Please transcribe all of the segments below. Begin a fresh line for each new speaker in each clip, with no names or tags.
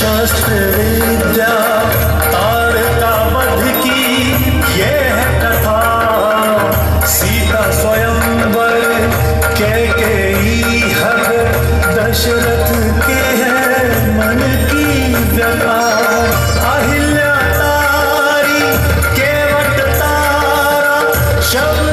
शस्त्र विद्या, तार का बध की, ये है कथा। सीता स्वयं वर के के हक दशरथ के है मन की व्यथा अहिल्या तारी, केवट तारा शब्द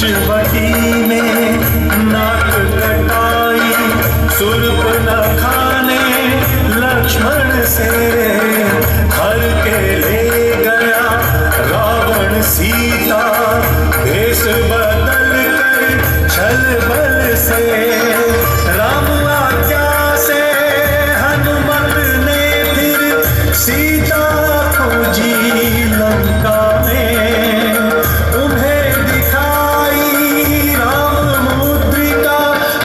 पंचवटी में लक्ष्मण से हर ले गया रावण सीता। बदल कर छल से राम आज्ञा से हनुमत ने फिर सीता